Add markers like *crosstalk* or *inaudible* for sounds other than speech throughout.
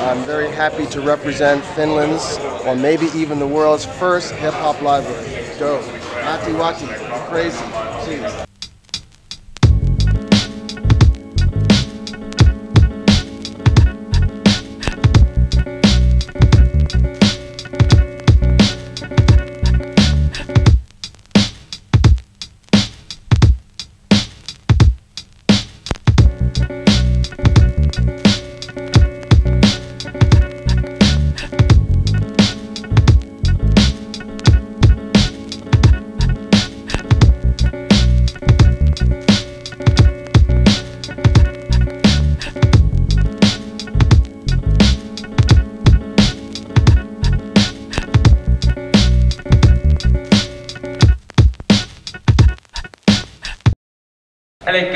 I'm very happy to represent Finland's, or maybe even the world's first hip hop library. Go. Ati Wati. Crazy. Jeez.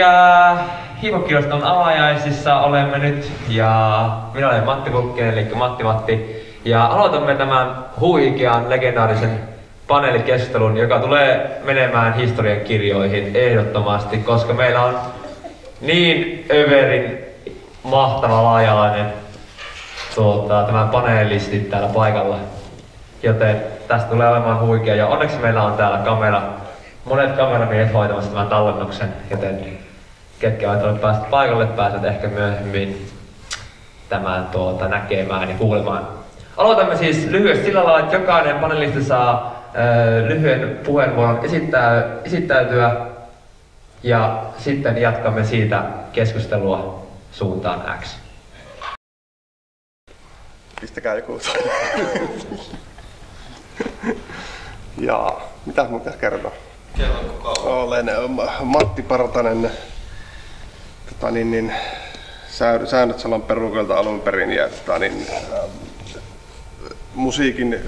Eli Hiipokirjaston avajaisissa olemme nyt ja minä olen Matti Pulkkinen, eli Matti Matti. Ja aloitamme tämän huikean legendaarisen paneelikeskustelun, joka tulee menemään historian kirjoihin ehdottomasti, koska meillä on niin överin mahtava laajalainen tuota, tämä paneelisti täällä paikalla. Joten tästä tulee olemaan huikea ja onneksi meillä on täällä kamera monet kameramiehet hoitamassa tämän tallennuksen, joten ketkä ovat ole päästä paikalle, pääset ehkä myöhemmin tämän tuota, näkemään ja kuulemaan. Aloitamme siis lyhyesti sillä lailla, että jokainen panelisti saa ö, lyhyen puheenvuoron esittää, esittäytyä ja sitten jatkamme siitä keskustelua suuntaan X. Pistäkää joku. Jaa, mitä mun pitäisi kertoa? Olen Matti Partanen, tota, niin, niin, Säännöt Salon perukoilta alun perin ja tota, niin, äh, musiikin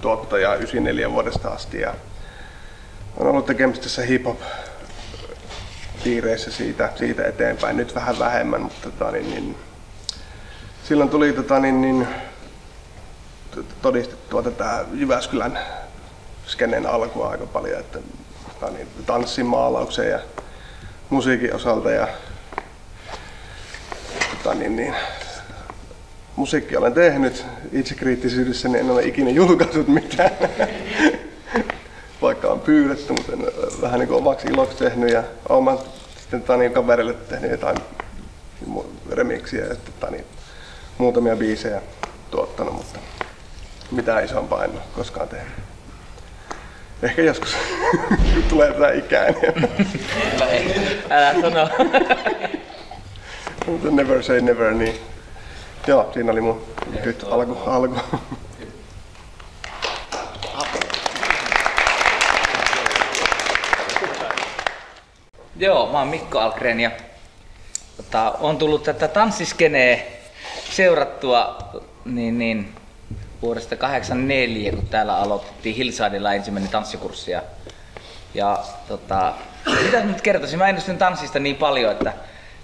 tuottaja 94 vuodesta asti ja olen ollut tekemistä tässä hip-hop piireissä siitä, siitä eteenpäin. Nyt vähän vähemmän, mutta tota, niin, niin, silloin tuli tota, niin, niin, todistettua tätä Jyväskylän skenen alkua aika paljon, että tota, niin, tanssin maalauksen ja musiikin osalta ja tota, niin, niin, musiikki olen tehnyt. Itsekriittisyydessä niin en ole ikinä julkaissut mitään, *laughs* vaikka on pyydetty, mutta en vähän niin kuin omaksi iloksi tehnyt ja olen sitten tota, niin, kaverille tehnyt jotain remiksiä ja tota, niin, muutamia biisejä tuottanut, mutta mitään isompaa en ole koskaan tehnyt. Ehkä joskus, *laughs* tulee tätä ikää. *laughs* Älä sano. *laughs* Mutta never say never, niin joo, siinä oli mun nyt alku. alku. Joo, mä oon Mikko Algren ja tota, on tullut tätä tanssiskenee seurattua niin, niin, vuodesta 84, kun täällä aloitettiin Hillsidella ensimmäinen tanssikurssi. Ja, ja tota, mitä nyt kertoisin, mä ennustin tanssista niin paljon, että,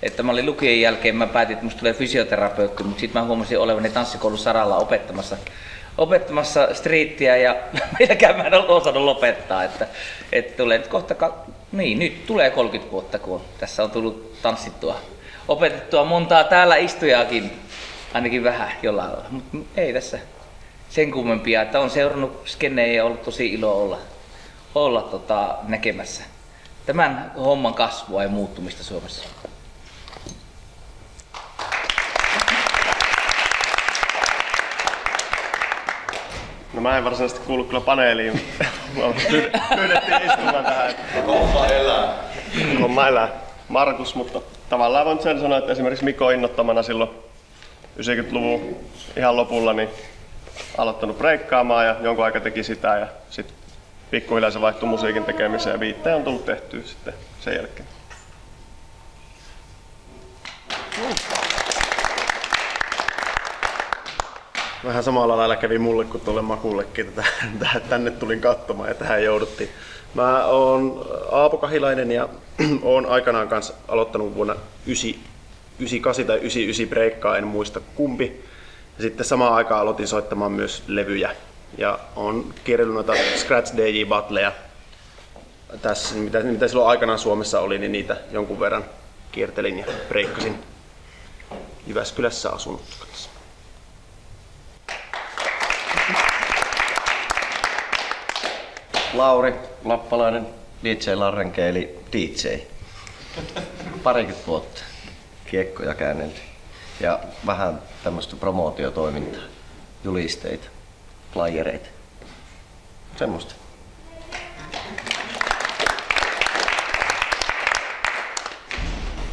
että mä olin lukion jälkeen, mä päätin, että musta tulee fysioterapeutti, mutta sitten mä huomasin olevani tanssikoulun saralla opettamassa, opettamassa streettiä ja *laughs* melkein mä en ole osannut lopettaa, että, että tulee nyt kohta, niin nyt tulee 30 vuotta, kun tässä on tullut tanssittua, opetettua montaa täällä istujaakin, ainakin vähän jollain lailla, mutta ei tässä sen kummempia, että on seurannut skennejä ja ollut tosi ilo olla, olla tota, näkemässä tämän homman kasvua ja muuttumista Suomessa. No mä en varsinaisesti kuulu kyllä paneeliin. *laughs* Pyydettiin istumaan tähän. Homma elää. Homma elää. Markus, mutta tavallaan voin sen sanoa, että esimerkiksi Mikko innottamana silloin 90-luvun ihan lopulla niin aloittanut breikkaamaan ja jonkun aika teki sitä ja sitten pikkuhiljaa se vaihtui musiikin tekemiseen ja viittejä on tullut tehtyä sitten sen jälkeen. Vähän samalla lailla kävi mulle kuin tuolle Makullekin, että tänne tulin katsomaan ja tähän jouduttiin. Mä oon Aapo Kahilainen ja *clears throat* oon aikanaan kanssa aloittanut vuonna 98 tai 99 breikkaa, en muista kumpi. Sitten samaan aikaan aloitin soittamaan myös levyjä. Ja on kirjoitellut noita Scratch DJ Battleja. Tässä, mitä, mitä silloin aikanaan Suomessa oli, niin niitä jonkun verran kiertelin ja breikkasin. Jyväskylässä asunut. Lauri Lappalainen, DJ Larrenke eli DJ. Parikymmentä vuotta kiekkoja käännelty. Ja vähän tämmöistä promootiotoimintaa, julisteita, flyereita. Semmoista.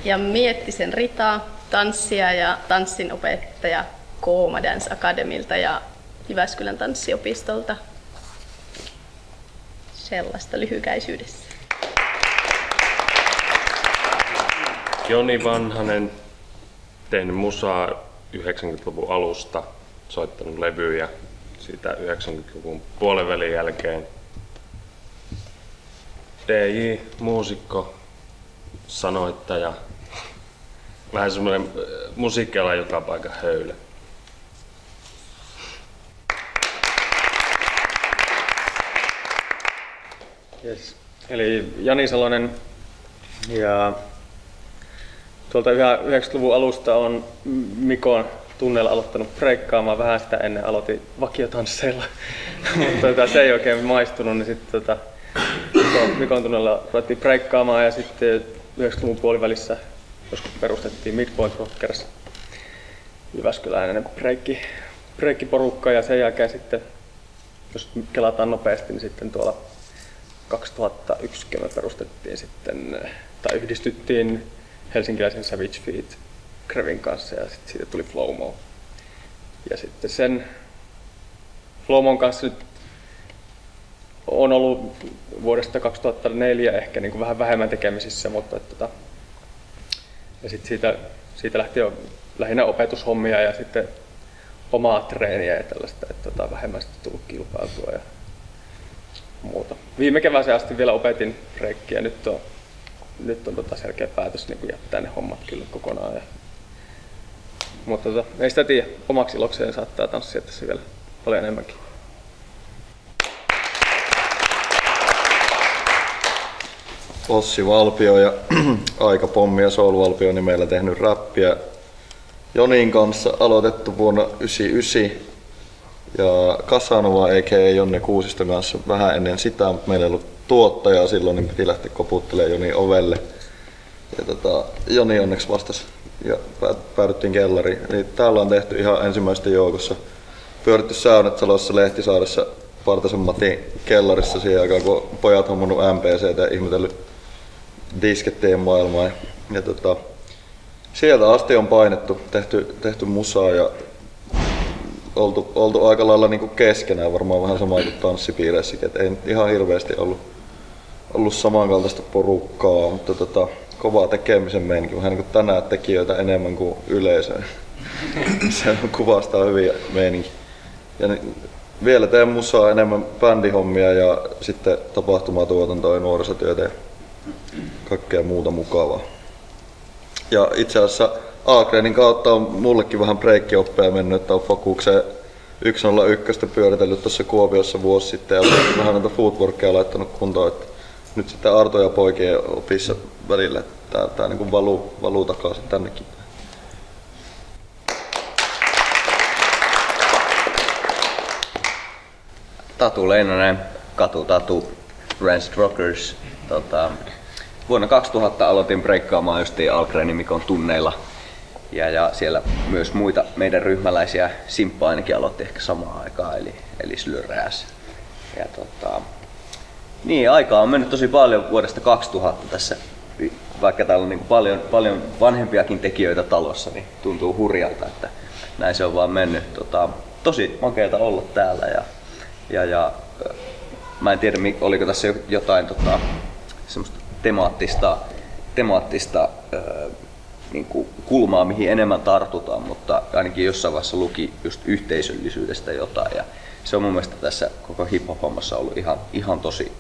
Ja Miettisen Rita, tanssia ja tanssin opettaja Kooma Dance Academilta ja Jyväskylän tanssiopistolta. Sellaista lyhykäisyydessä. Joni Vanhanen, tehnyt musaa 90-luvun alusta, soittanut levyjä siitä 90-luvun puolenvälin jälkeen. DJ, muusikko, sanoittaja, vähän semmoinen äh, musiikkiala joka paikan höylä. Yes. Eli Jani Salonen ja tuolta ihan 90-luvun alusta on Mikon tunneilla aloittanut breikkaamaan. Vähän sitä ennen aloitin vakiotansseilla, *laughs* mutta tota, se ei oikein maistunut, niin sitten tota, Mikon, Mikon tunnella ruvettiin breikkaamaan ja sitten 90-luvun puolivälissä joskus perustettiin Midpoint Rockers Jyväskyläinen breikki, breikkiporukka ja sen jälkeen sitten, jos kelataan nopeasti, niin sitten tuolla 2001 me perustettiin sitten, tai yhdistyttiin helsinkiläisen Savage Feet Krevin kanssa ja sitten siitä tuli Flowmo. Ja sitten sen Flowmon kanssa nyt on ollut vuodesta 2004 ehkä niin kuin vähän vähemmän tekemisissä, mutta että, tota, ja sitten siitä, siitä lähti jo lähinnä opetushommia ja sitten omaa treeniä ja tällaista, että tota, vähemmän sitten tullut kilpailtua ja muuta. Viime kevääseen asti vielä opetin reikkiä, nyt on, nyt on tota selkeä päätös niin jättää ne hommat kyllä kokonaan. Ja, mutta tota, ei sitä tiedä, omaksi ilokseen saattaa tanssia tässä vielä paljon enemmänkin. Ossi Valpio ja *clears throat* Aika Pommi ja Soul Valpio nimellä tehnyt räppiä. Jonin kanssa aloitettu vuonna 1999 ja Kasanova eikä Jonne Kuusiston kanssa vähän ennen sitä, mutta meillä ei ollut tuottajaa silloin, niin piti lähteä koputtelemaan Joni ovelle. Ja tota, Joni onneksi vastasi ja päädyttiin kellariin. Eli täällä on tehty ihan ensimmäisten joukossa. Pyöritty Säynät-salossa Lehtisaaressa Partasen Matin kellarissa siihen aikaan, kun pojat hommannut MPC ja ihmetellyt diskettien maailmaa. Ja, ja tota, sieltä asti on painettu, tehty, tehty musaa ja oltu, oltu aika lailla niin keskenään, varmaan vähän sama kuin tanssipiireissäkin, että ei ihan hirveästi ollut, ollut samankaltaista porukkaa, mutta tota, kovaa tekemisen meininki, vähän niin kuin tänään tekijöitä enemmän kuin yleisöä. *laughs* Se kuvastaa hyviä meininki. Ja niin, vielä teen musaa enemmän bändihommia ja sitten tapahtumatuotantoa ja nuorisotyötä ja kaikkea muuta mukavaa. Ja itse asiassa Aakrenin kautta on mullekin vähän breikkioppia mennyt, että on Fokukseen 101 pyöritellyt tuossa Kuopiossa vuosi sitten ja vähän noita footworkia laittanut kuntoon, että nyt sitten Arto ja poikien opissa välillä, että tää, tää niin valuu, valuu takaisin tännekin. Tatu Leinonen, Katu Tatu, Rance Rockers. Tota, vuonna 2000 aloitin breikkaamaan justiin Algrenin Mikon tunneilla. Ja, ja siellä myös muita meidän ryhmäläisiä Simppa ainakin aloitti ehkä samaan aikaan, eli, eli Slyrääs. Ja tota, niin, aikaa on mennyt tosi paljon vuodesta 2000 tässä. Vaikka täällä on niin paljon, paljon vanhempiakin tekijöitä talossa, niin tuntuu hurjalta, että näin se on vaan mennyt. Tota, tosi makeata olla täällä ja, ja, ja mä en tiedä, oliko tässä jotain tota, semmoista temaattista, temaattista öö, niin kuin kulmaa, mihin enemmän tartutaan, mutta ainakin jossain vaiheessa luki just yhteisöllisyydestä jotain. Ja se on mun mielestä tässä koko hip-hop-hommassa ollut ihan, ihan tosi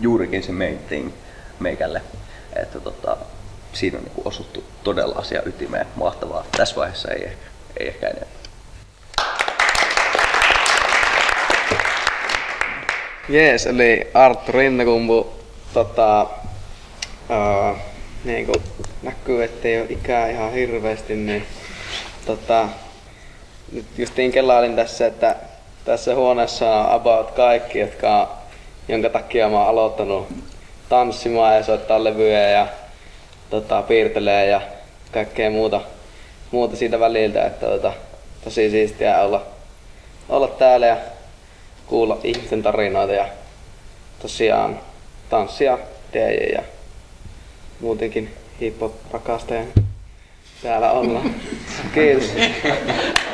juurikin se main thing meikälle. Että tota, siinä on niin osuttu todella asia ytimeen. Mahtavaa. Tässä vaiheessa ei ehkä, ei ehkä enää. Jees, eli Arttu Rinnakumpu, tota, uh, niin kuin näkyy, ettei ole ikää ihan hirveästi, niin tota, nyt justiin kelailin tässä, että tässä huoneessa on about kaikki, jotka jonka takia mä oon aloittanut tanssimaan ja soittaa levyjä ja tota, piirtelee ja kaikkea muuta, muuta siitä väliltä. Että tota, tosi siistiä olla, olla täällä ja kuulla ihmisten tarinoita ja tosiaan tanssia, DJ ja muutenkin hip-hop täällä ollaan. Kiitos. *laughs*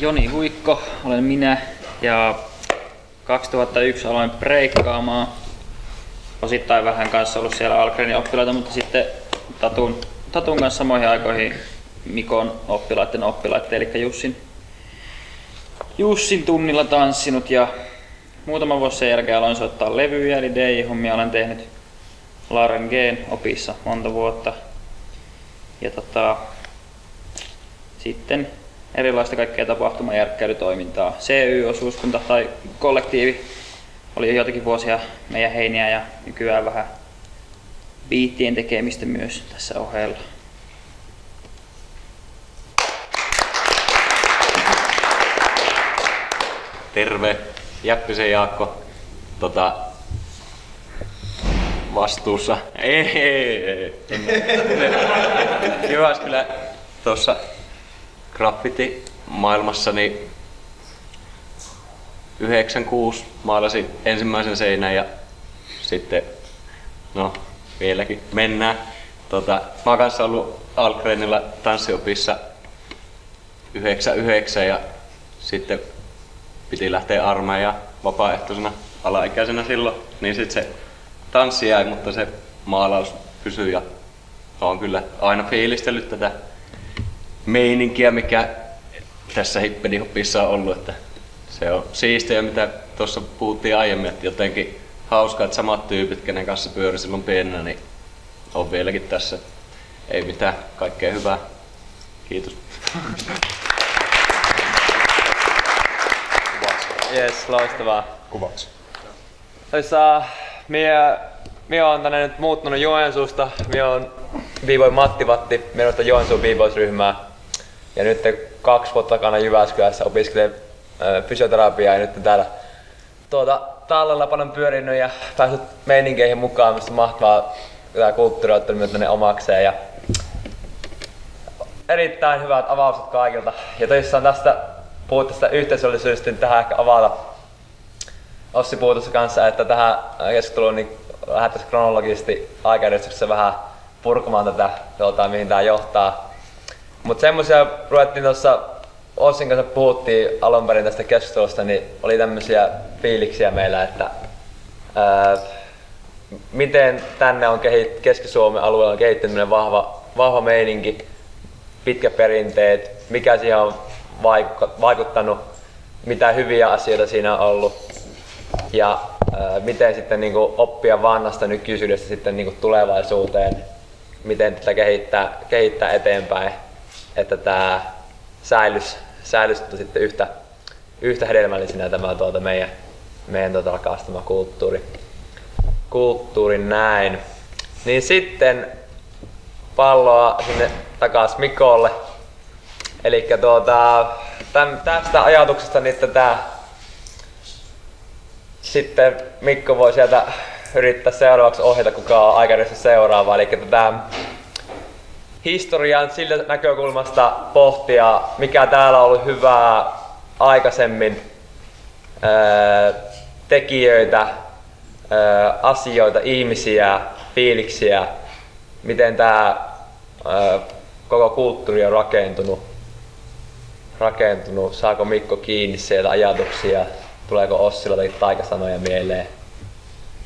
Joni Huikko, olen minä ja 2001 aloin breikkaamaan. Osittain vähän kanssa ollut siellä Algrenin oppilaita, mutta sitten Tatun, Tatun kanssa samoihin aikoihin Mikon oppilaiden oppilaiden, eli Jussin, Jussin tunnilla tanssinut ja muutama vuosi sen jälkeen aloin soittaa levyjä, eli DJ-hommia olen tehnyt Laren G opissa monta vuotta. Ja tota, sitten erilaista kaikkea tapahtumajärkkäilytoimintaa. CY-osuuskunta tai kollektiivi oli jo joitakin vuosia meidän heiniä ja nykyään vähän biittien tekemistä myös tässä ohella. Terve, Jäppisen Jaakko. Tota, vastuussa. Ei, ei, ei. *laughs* Jyväskylä tuossa graffiti maailmassa niin 96 maalasin ensimmäisen seinän ja sitten no vieläkin mennään. Tota, mä oon kanssa ollut Algrenilla tanssiopissa 99 ja sitten piti lähteä armeijaan vapaaehtoisena alaikäisenä silloin, niin sitten se tanssi jäi, mutta se maalaus pysyi ja olen kyllä aina fiilistellyt tätä meininkiä, mikä tässä hippedihoppissa on ollut. Että se on siistiä, mitä tuossa puhuttiin aiemmin, että jotenkin hauskaa, että samat tyypit, kenen kanssa pyöri silloin pienenä, niin on vieläkin tässä. Ei mitään, kaikkea hyvää. Kiitos. Jes, loistavaa. Kuvaus. Toissa, mie, mie on tänne nyt muuttunut Joensuusta. Mie on viivoi Matti Vatti, menosta Joensuun viivoisryhmää. Ja nyt kaksi vuotta takana Jyväskylässä opiskelen fysioterapiaa ja nyt täällä tuota, tallella paljon pyörinyt ja päässyt meininkeihin mukaan, mistä mahtavaa tämä kulttuuri ottanut tänne omakseen. Ja erittäin hyvät avaukset kaikilta. Ja tosissaan tästä puhut tästä yhteisöllisyydestä, niin tähän ehkä avata Ossi puhui tuossa kanssa, että tähän keskusteluun niin lähdettäisiin kronologisesti aikajärjestyksessä vähän purkamaan tätä, tuota, mihin tämä johtaa. Mutta semmoisia ruvettiin tuossa Ossin kanssa puhuttiin alun perin tästä keskustelusta, niin oli tämmöisiä fiiliksiä meillä, että ää, miten tänne on kehit, Keski-Suomen alueella on kehittynyt vahva, vahva meininki, pitkä perinteet, mikä siihen on vaikuttanut, mitä hyviä asioita siinä on ollut ja ää, miten sitten niin oppia vanhasta nykyisyydestä sitten niin tulevaisuuteen, miten tätä kehittää, kehittää eteenpäin, että tämä säilys, säilys sitten yhtä, yhtä hedelmällisenä tämä tuota meidän, meidän tuota rakastama kulttuuri. kulttuuri näin. Niin sitten palloa sinne takas Mikolle. Eli tuota, täm, tästä ajatuksesta niin tätä sitten Mikko voi sieltä yrittää seuraavaksi ohjata, kuka on aikaisemmin seuraava. Eli tätä historiaa sillä näkökulmasta pohtia, mikä täällä on ollut hyvää aikaisemmin, tekijöitä, asioita, ihmisiä, fiiliksiä, miten tämä koko kulttuuri on rakentunut, rakentunut, saako Mikko kiinni sieltä ajatuksia, tuleeko Ossilla taikasanoja mieleen?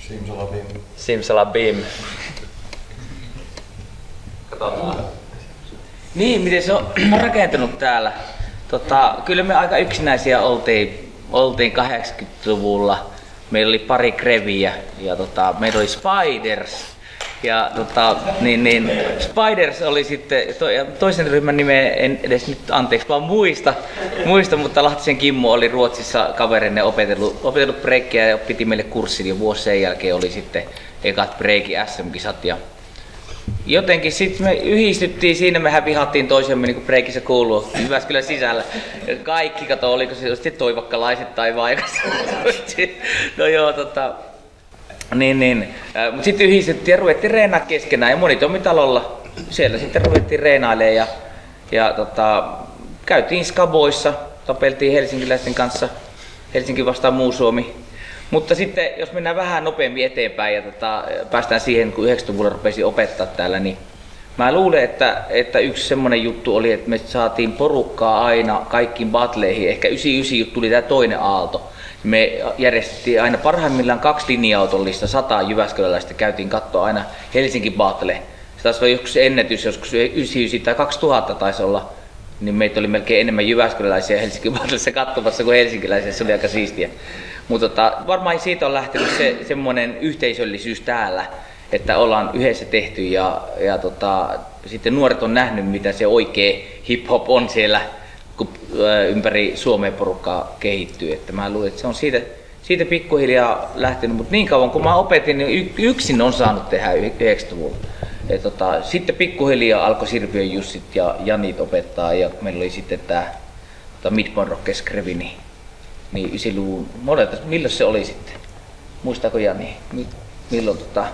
Simsalabim. Simsalabim. Niin, miten se on *clears throat* rakentunut täällä. Tota, kyllä me aika yksinäisiä oltiin, oltiin 80-luvulla. Meillä oli pari kreviä ja tota, meillä oli Spiders. Ja tota, niin, niin, Spiders oli sitten, to, toisen ryhmän nimeä en edes nyt anteeksi vaan muista, muista mutta Lahtisen Kimmo oli Ruotsissa kaverinne opetellut, opetellut breikkiä ja piti meille kurssin ja vuosi sen jälkeen oli sitten ekat breikki SM-kisat ja jotenkin sitten me yhdistyttiin siinä, mehän vihattiin toisemme niin kuin breikissä kuuluu Jyväskylän sisällä. Kaikki kato, oliko se sitten toivakkalaiset tai vaikka. *laughs* no joo, tota, niin, niin. Mutta sitten yhdistettiin ja ruvettiin reenaa keskenään ja monitomitalolla siellä sitten ruvettiin reenailemaan ja, ja tota, käytiin Skaboissa, tapeltiin helsinkiläisten kanssa, Helsinki vastaan muu Suomi. Mutta sitten jos mennään vähän nopeammin eteenpäin ja tota, päästään siihen, kun 90-luvulla rupesin opettaa täällä, niin mä luulen, että, että yksi semmoinen juttu oli, että me saatiin porukkaa aina kaikkiin battleihin. Ehkä 99 juttu tuli tämä toinen aalto. Me järjestettiin aina parhaimmillaan kaksi linja-autollista, sata Jyväskyläläistä käytiin katsoa aina Helsinki Battle. Se taisi olla joskus ennätys, joskus 99 tai 2000 taisi olla niin meitä oli melkein enemmän Jyväskyläläisiä Helsingin Battlessa katsomassa kuin helsinkiläisiä, se oli aika siistiä. Mutta tota, varmaan siitä on lähtenyt se semmoinen yhteisöllisyys täällä, että ollaan yhdessä tehty ja, ja tota, sitten nuoret on nähnyt, mitä se oikea hip-hop on siellä, kun ympäri Suomea porukkaa kehittyy. Että mä luulen, että se on siitä, siitä pikkuhiljaa lähtenyt, mutta niin kauan kun mä opetin, niin yksin on saanut tehdä 90-luvulla. Ja tota, sitten pikkuhiljaa alkoi Sirpiön Jussit ja Janit opettaa ja meillä oli sitten tämä tota Midborn Rock Skrevi, niin, niin 90-luvun, milloin se oli sitten? Muistaako Jani? Milloin tota...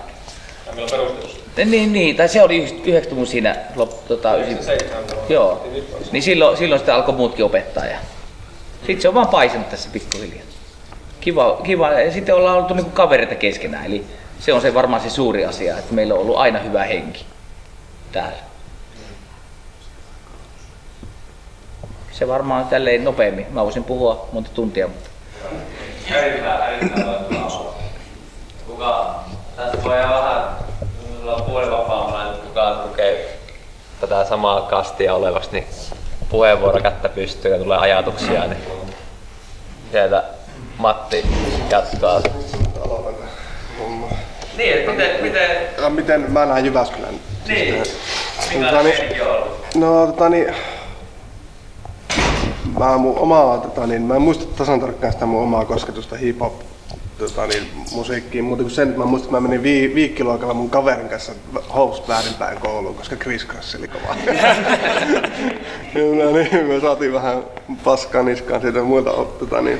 Niin, niin, tai se oli 90 siinä, lop, tota, 97. Joo, niin silloin, silloin sitä alkoi muutkin opettaa ja sitten se on vaan paisunut tässä pikkuhiljaa. Kiva, kiva. ja sitten ollaan oltu niinku kavereita keskenään, eli se on se varmaan se suuri asia, että meillä on ollut aina hyvä henki täällä. Se varmaan tälleen nopeammin. Mä voisin puhua monta tuntia, mutta... Erittäin, erittäin Kuka, tästä voi vähän olla puolivapaammalla, että kuka tukee tätä samaa kastia olevaksi, niin puheenvuoro kättä pystyy ja tulee ajatuksia, niin sieltä Matti jatkaa. Niin, että miten, miten... Ja miten mä näen Jyväskylän? Niin. Tota, niin, no tota niin, mä mun omaa, tota, niin, mä en muista tasan tarkkaan sitä mun omaa kosketusta hip-hop tota, niin, musiikkiin, mutta kuin sen, että mä muistan, että mä menin vi- viikkiluokalla mun kaverin kanssa housut väärinpäin kouluun, koska Chris Cross oli kova. *laughs* no, niin, me saatiin vähän paskaa niskaan siitä muilta, tota, niin,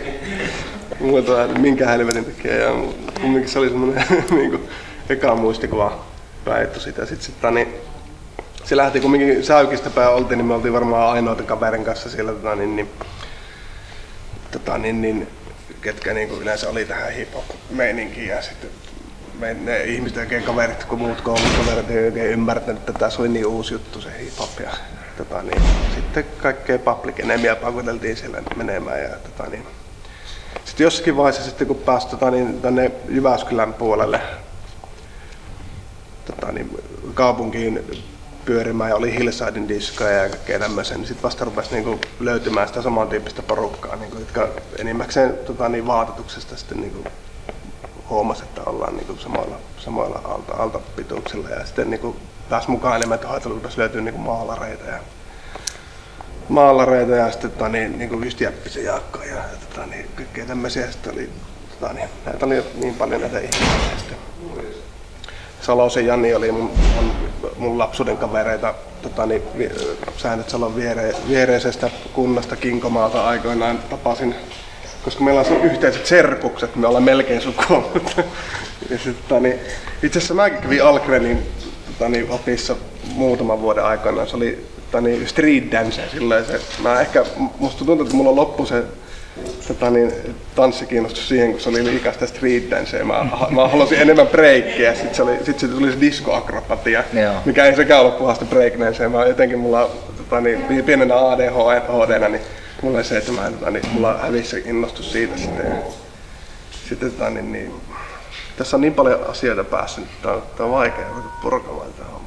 muilta, minkä helvetin tekee. Ja kumminkin se oli semmoinen *laughs* niin kuin, eka muistikuva päivitty sitä. Sitten, sit, niin, se lähti kumminkin säykistä päin oltiin, niin me oltiin varmaan ainoita kaverin kanssa siellä, tota, niin, niin, tota, niin, niin, ketkä niin kuin yleensä oli tähän hip-hop-meininkiin. Ja sitten me, ne ihmiset oikein kaverit, kun muut koulukaverit ei oikein ymmärtänyt, että tässä oli niin uusi juttu se hip-hop. Ja, tota, niin, sitten kaikkea public enemmän pakoteltiin siellä menemään. Ja, tota, niin, sitten jossakin vaiheessa, sitten kun pääsi tota, niin, tänne Jyväskylän puolelle tota, niin, kaupunkiin pyörimään ja oli Hillsidein diskoja ja kaikkea tämmöisiä, niin sitten vasta rupesi niinku löytymään sitä samantyyppistä porukkaa, niinku, jotka enimmäkseen tota, niin vaatetuksesta sitten niinku, huomasi, että ollaan niinku, samoilla, samoilla alta, altapituuksilla ja sitten niinku, pääsi mukaan enemmän tuohon, että löytyy niinku, maalareita ja maalareita ja sitten tota, niin, niin kuin just Jäppisen Jaakko ja tota, niin, kaikkea tämmöisiä. Sitten oli, tota, niin, näitä oli niin paljon näitä ihmisiä. Sitten. Salosen Jani oli mun, mun, mun lapsuuden kavereita tota, niin, Säännöt Salon viere, viereisestä kunnasta Kinkomaalta aikoinaan tapasin, koska meillä on yhteiset serkukset, me ollaan melkein sukua, mutta tota, niin, itse asiassa mäkin kävin Algrenin tota, niin, opissa muutaman vuoden aikana. Se oli tota, niin, street dance silleen se, mä ehkä, musta tuntuu, että mulla loppu se tota, niin, tanssikiinnostus siihen, kun se oli liikaa sitä street dancea. Mä, mä halusin enemmän breikkiä, sitten se, oli, sit se tuli se discoakrobatia, mikä ei sekään ollut puhasta breakdancea. Mä jotenkin mulla tota, niin, pienenä ADHD, niin mulla oli se, että mä, tota, niin, mulla hävisi se innostus siitä sitten. Sitten tota, niin, niin, tässä on niin paljon asioita päässyt, että on, on vaikea purkamaan tätä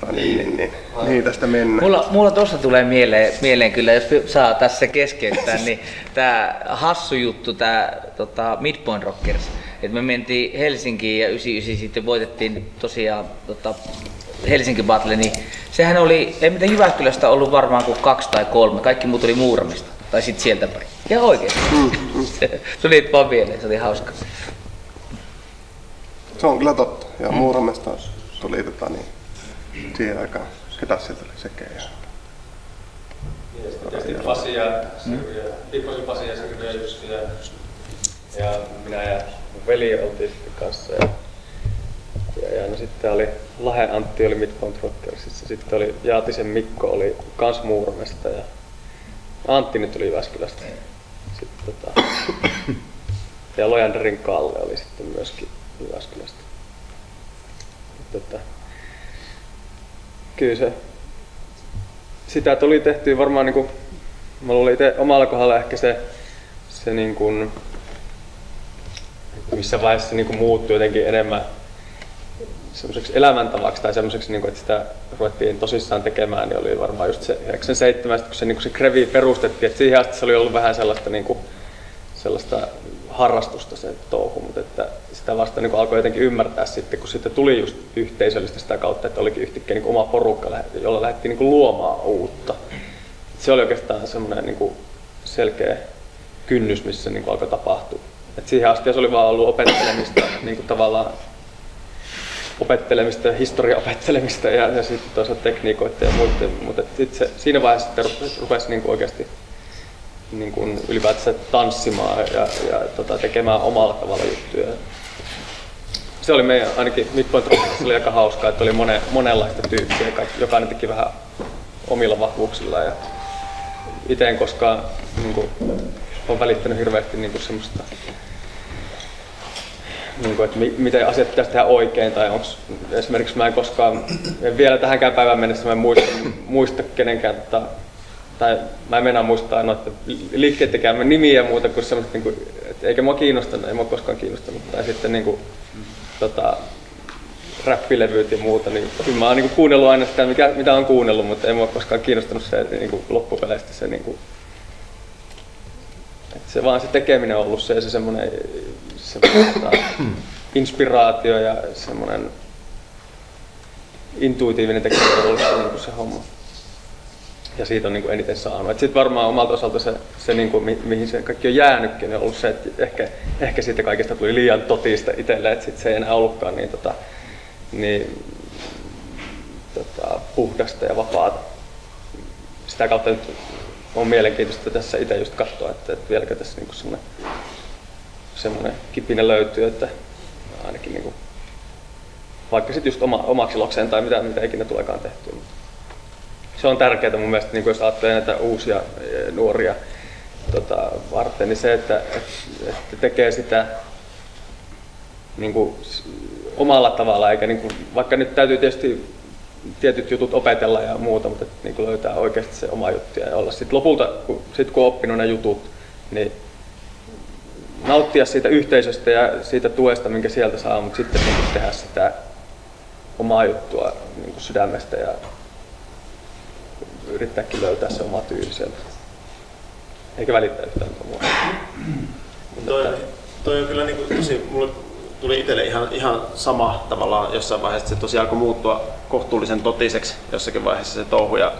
Tota, niin, niin, niin, niin, tästä mennään. Mulla, mulla tuossa tulee mieleen, mieleen kyllä, jos saa tässä keskeyttää, niin *laughs* tämä hassu juttu, tämä tota, Midpoint Rockers. Et me mentiin Helsinkiin ja 99 sitten voitettiin tosiaan tota, Helsinki Battle, niin sehän oli, ei mitään Jyväskylästä ollut varmaan kuin kaksi tai kolme, kaikki muut oli Muuramista. Tai sitten sieltä päin. Ja oikein. Mm, mm. *laughs* se tuli vaan mieleen, se oli hauska. Se on kyllä totta. Ja mm. Muuramesta tuli tota, niin, siihen aikaan, ketä sieltä oli sekä ja Tietysti Pasi ja Sirvi ja Lipposen ja ja ja, ja minä ja mun veli oltiin sitten kanssa. Ja, ja, ja no sitten oli Lahe Antti oli Midpoint Rockersissa, sitten oli Jaatisen Mikko oli kans Muurmesta ja Antti nyt oli Jyväskylästä. Sitten, tota, ja Lojanderin Kalle oli sitten myöskin Jyväskylästä. Tota, kyllä se. Sitä tuli tehty varmaan niin kuin, mä luulen itse omalla kohdalla ehkä se, se niin kuin, missä vaiheessa se niin kuin muuttui jotenkin enemmän semmoiseksi elämäntavaksi tai semmoiseksi, niin kuin, että sitä ruvettiin tosissaan tekemään, niin oli varmaan just se 97, kun se, niin kuin se Krevi perustettiin, että siihen asti se oli ollut vähän sellaista, niin kuin, sellaista harrastusta se touhu, mutta että sitä vasta niin alkoi jotenkin ymmärtää sitten, kun sitten tuli just yhteisöllistä sitä kautta, että olikin yhtäkkiä niin oma porukka, jolla lähdettiin niin luomaan uutta. Se oli oikeastaan semmoinen niin selkeä kynnys, missä niin alkoi tapahtua. Et siihen asti se oli vaan ollut opettelemista, *coughs* niin kuin tavallaan opettelemista ja historiaopettelemista ja, ja sitten toisaalta tekniikoiden ja muiden, mutta sitten siinä vaiheessa rupesi, rupesi niin kuin oikeasti niin kuin ylipäätänsä tanssimaan ja, ja tota, tekemään omalla tavalla juttuja. Se oli meidän, ainakin Midpoint Rockissa oli aika hauskaa, että oli mone, monenlaista tyyppiä jokainen teki vähän omilla vahvuuksilla. Ja itse en koskaan niin kuin, olen välittänyt hirveästi niin kuin semmoista niin kuin, että mi- miten asiat pitäisi tehdä oikein, tai onko esimerkiksi mä en koskaan, en vielä tähänkään päivään mennessä mä en muista, muista kenenkään tota, tai mä en mennä muistaa noita liikkeiden nimiä ja muuta kuin semmoista, niin kuin, että eikä mua kiinnostanut, ei mua koskaan kiinnostanut. Tai sitten niin kuin, tota, räppilevyt ja muuta, niin kyllä mä oon niin kuin, kuunnellut aina sitä, mikä, mitä on kuunnellut, mutta ei mua koskaan kiinnostanut se niin kuin, loppupeleistä se, niin kuin, että se vaan se tekeminen on ollut se, se semmoinen, semmoinen tota, inspiraatio ja semmoinen intuitiivinen tekeminen on ollut se, niin kuin se homma ja siitä on niin kuin eniten saanut. Sitten varmaan omalta osalta se, se niin kuin, mi, mihin se kaikki on jäänytkin, on ollut se, että ehkä, ehkä siitä kaikesta tuli liian totista itselle, että sit se ei enää ollutkaan niin, tota, niin tota, puhdasta ja vapaata. Sitä kautta nyt on mielenkiintoista tässä itse just katsoa, että, että vieläkö tässä niin semmoinen, semmoinen kipinä löytyy, että ainakin niin kuin, vaikka sitten just oma, omaksi lokseen tai mitä, mitä ikinä tulekaan tehtyä. Mutta se on tärkeää mun mielestä, niin jos ajattelee näitä uusia eh, nuoria tota, varten, niin se, että, että tekee sitä niin kuin, omalla tavalla, eikä niin kuin, vaikka nyt täytyy tietysti tietyt jutut opetella ja muuta, mutta että, niin kuin löytää oikeasti se oma juttu ja olla sitten lopulta, kun, sit kun on oppinut ne jutut, niin nauttia siitä yhteisöstä ja siitä tuesta, minkä sieltä saa, mutta sitten niin tehdä sitä omaa juttua niin kuin sydämestä ja yrittääkin löytää se oma tyyli sieltä. Eikä välittää yhtään muuta. Toi, toi on kyllä niin kuin, tosi, mulle tuli itselle ihan, ihan sama tavallaan jossain vaiheessa, se tosiaan alkoi muuttua kohtuullisen totiseksi jossakin vaiheessa se touhu ja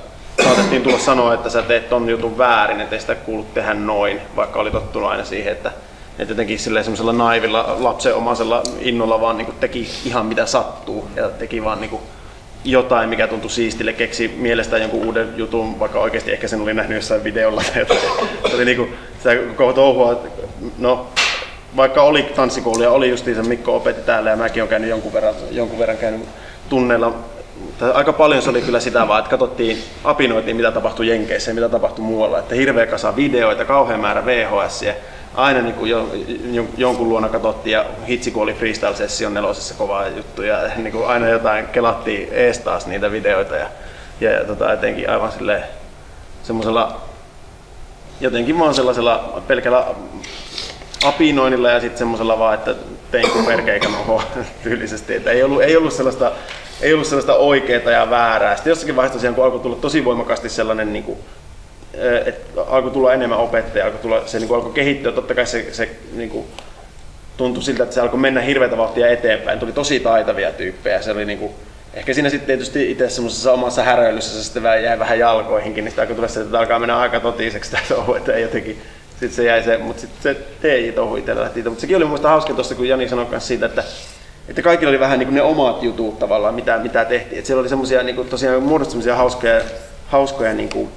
saatettiin tulla sanoa, että sä teet ton jutun väärin, ettei sitä kuulu tehdä noin, vaikka oli tottunut aina siihen, että että jotenkin semmoisella naivilla lapsen omaisella innolla vaan niin teki ihan mitä sattuu ja teki vaan niin kuin jotain, mikä tuntui siistille, keksi mielestään jonkun uuden jutun, vaikka oikeasti ehkä sen oli nähnyt jossain videolla tai jotain. Se oli niinku sitä koko touhua, no vaikka oli tanssikoulu ja oli justiin se Mikko opetti täällä ja mäkin olen käynyt jonkun verran, jonkun verran käynyt tunneilla. Aika paljon se oli kyllä sitä vaan, että katsottiin, apinoitiin mitä tapahtui Jenkeissä ja mitä tapahtui muualla. Että hirveä kasa videoita, kauhean määrä VHS aina niin kuin jo, jo, jonkun luona katsottiin ja hitsi kun oli freestyle session nelosessa kovaa juttu ja *laughs* niin kuin aina jotain kelattiin ees taas niitä videoita ja, ja, ja tota, etenkin aivan sille semmoisella jotenkin vaan sellaisella pelkällä apinoinnilla ja sitten semmoisella vaan, että tein kuin perkeikä noho *laughs* tyylisesti, että ei ollut, ei ollut sellaista ei ollut sellaista oikeaa ja väärää. Sitten jossakin vaiheessa kun alkoi tulla tosi voimakkaasti sellainen niin kuin, että alkoi tulla enemmän opettajia, alkoi tulla, se niin alkoi kehittyä, totta kai se, se niin kuin, tuntui siltä, että se alkoi mennä hirveätä vauhtia eteenpäin, tuli tosi taitavia tyyppejä, se oli niin kuin, ehkä siinä sitten tietysti itse semmoisessa omassa häröilyssä se sitten jäi vähän jalkoihinkin, niin sitten alkoi tulla se, että alkaa mennä aika totiseksi tämä touhu, että ei jotenkin, sitten se jäi se, mutta sitten se TJ-touhu itsellä lähti, mutta sekin oli muista hauska tuossa, kun Jani sanoi siitä, että että kaikilla oli vähän niin kuin ne omat jutut tavallaan, mitä, mitä tehtiin. Että siellä oli semmoisia niin kuin, tosiaan muodostui semmoisia hauskoja, hauskoja niin kuin,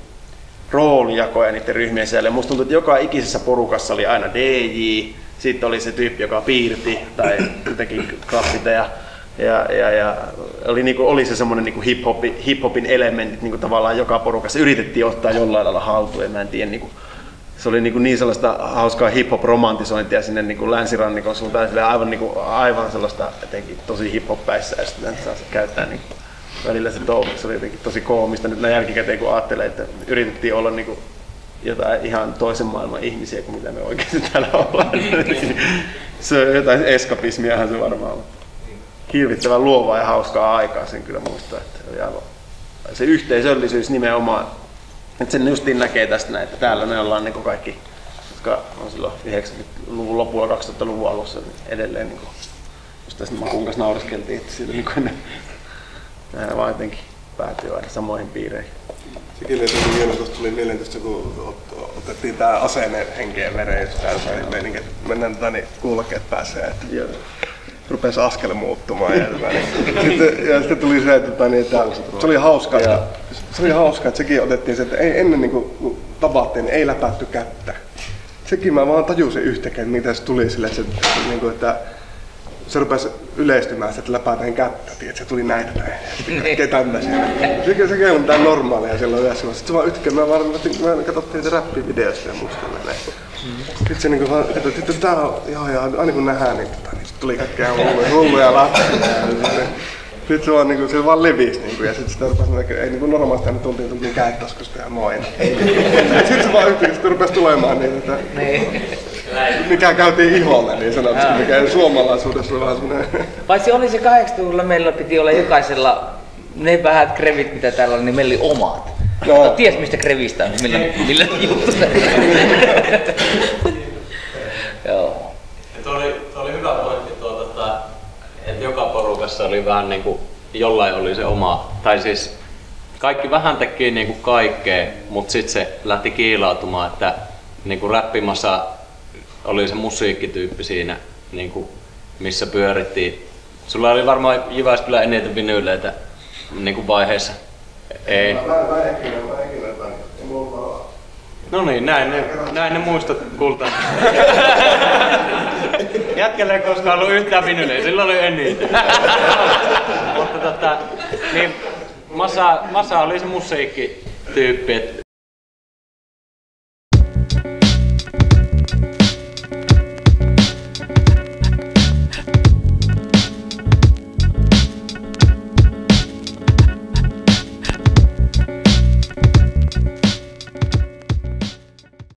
roolijakoja niiden ryhmien siellä. Musta tuntuu, että joka ikisessä porukassa oli aina DJ, sitten oli se tyyppi, joka piirti tai teki graffiteja. Ja, ja, ja oli, niin kuin, oli se semmoinen niin hip-hopin, hip-hopin elementit niin kuin tavallaan joka porukassa. Yritettiin ottaa jollain lailla haltuun, mä en tiedä. Niin kuin, se oli niin, kuin niin sellaista hauskaa hip-hop-romantisointia sinne niin kuin länsirannikon suuntaan. Aivan, niin kuin, aivan sellaista tosi hip-hop-päissä ja sitten saa se käyttää niin kuin, välillä se touhu. Se oli jotenkin tosi koomista nyt näin jälkikäteen kun ajattelee, että yritettiin olla niin kuin, jotain ihan toisen maailman ihmisiä kuin mitä me oikeasti *laughs* täällä ollaan. se on jotain eskapismiahan se varmaan on. Hirvittävän luovaa ja hauskaa aikaa sen kyllä muistaa. Että aivan se yhteisöllisyys nimenomaan. Että sen justiin näkee tästä näin, että täällä me ollaan niin kaikki, jotka on silloin 90-luvun lopulla 2000-luvun alussa niin edelleen niin kuin, just tästä Makun kanssa naureskeltiin, että siitä niin kuin ne, ne vaan jotenkin päätyy aina samoihin piireihin. Sekin tosi hieno, tuosta tuli mieleen tuosta, kun ot- otettiin tää aseinen henkeen veren, jos täällä sai meininki, että mennään tätä niin kuulokkeet pääsee, että Joo. rupesi askel muuttumaan. Ja, tota, niin, *laughs* sitten, ja sitten tuli se, että, tota, niin, että se oli hauska, että, se oli hauska, että sekin otettiin se, että ei, ennen niin kuin, kun tavattiin, niin ei läpätty kättä. Sekin mä vaan tajusin yhtäkkiä, että mitä se tuli sille, että, se, niin kuin, että se rupesi yleistymään, että läpätään kättä, tiedät, se tuli näitä näin, kaikkea tämmöisiä. Sekin, sekin on mitään normaalia silloin yhdessä. Sitten se vaan yhtäkkiä, mä vaan mä katsottiin niitä räppivideosta ja musta näin. Sitten se niinku vaan, että, että tää on, joo joo, aina kun nähdään, niin, tota, niin tuli kaikkea hulluja, hulluja lapsia. Sitten se vaan, niinku, se vaan levisi niinku, ja sitten sitä rupesi näkyä, ei niinku normaalisti aina tultiin, tultiin kädet taskusta ja moi. Sitten se vaan yhtäkkiä sitten rupesi tulemaan niin, että mikä käytiin iholle niin sanotusti, mikä suomalaisuudessa ole vähän semmoinen Paitsi oli se 80-luvulla, meillä piti olla jokaisella ne vähät krevit, mitä täällä on, niin meillä oli omat. Joo. No. Ties mistä krevistä on, millä, millä juttu. Joo. Tuo oli, tuo oli hyvä pointti tuo, tota, että joka porukassa oli vähän niin kuin, jollain oli se oma, tai siis kaikki vähän teki niin kuin kaikkea, mutta sitten se lähti kiilautumaan, että niin kuin räppimassa oli se musiikkityyppi siinä, niin kuin, missä pyörittiin. Sulla oli varmaan Jyväskylän eniten vinyyleitä niin kuin vaiheessa. Ei. No niin, näin ne, näin ne muistot kulta. *laughs* Jätkellä ei koskaan ollut yhtään vinylejä, sillä oli eniten. *laughs* Mutta tota, niin Masa, Masa oli se musiikkityyppi, että